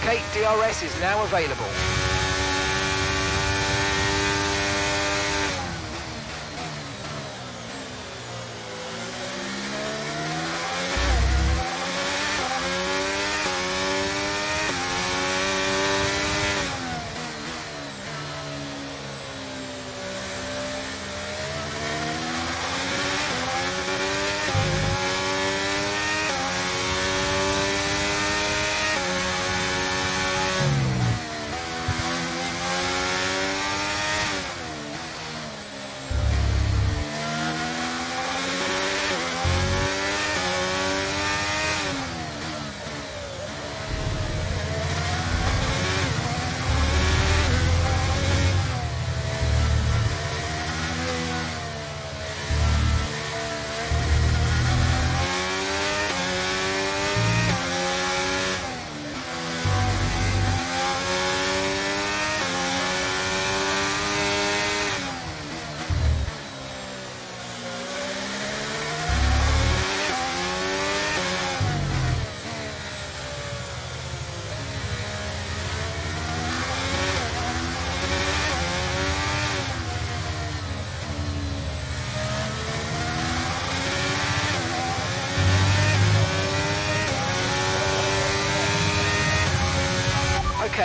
OK, DRS is now available.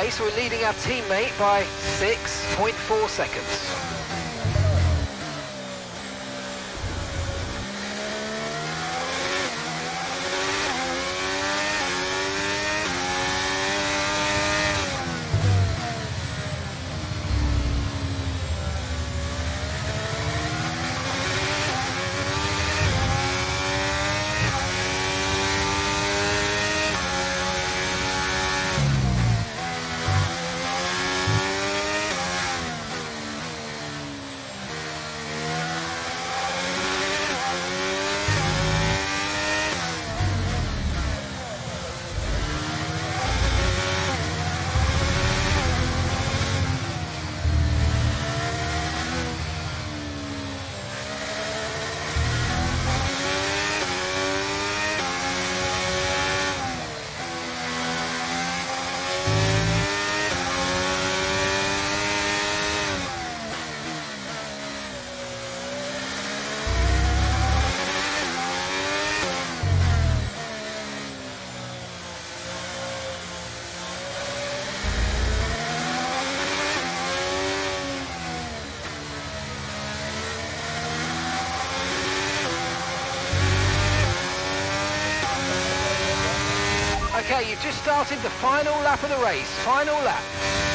So we're leading our teammate by 6.4 seconds. You've just started the final lap of the race. Final lap.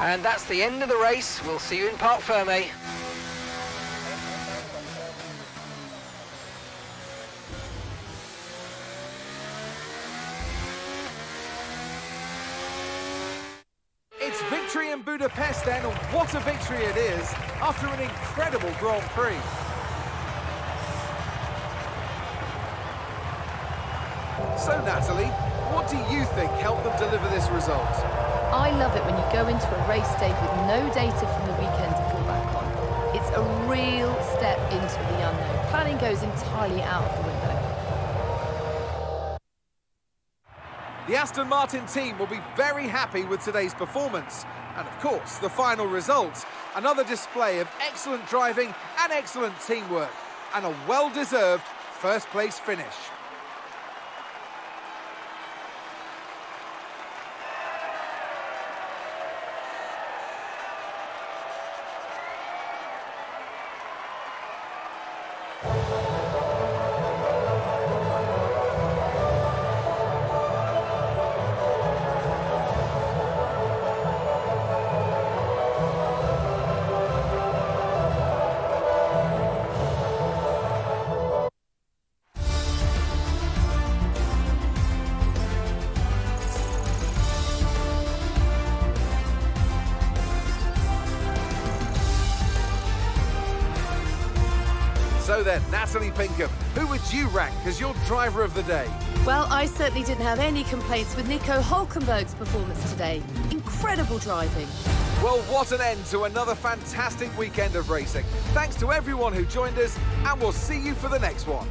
And that's the end of the race. We'll see you in Parc Ferme. It's victory in Budapest then, and what a victory it is after an incredible Grand Prix. So Natalie, what do you think helped them deliver this result? I love it when you go into a race day with no data from the weekend to fall back on. It's a real step into the unknown. Planning goes entirely out of the window. The Aston Martin team will be very happy with today's performance. And of course, the final result. Another display of excellent driving and excellent teamwork. And a well-deserved first place finish. So then, Natalie Pinkham, who would you rank as your driver of the day? Well, I certainly didn't have any complaints with Nico Hulkenberg's performance today. Incredible driving. Well, what an end to another fantastic weekend of racing. Thanks to everyone who joined us, and we'll see you for the next one.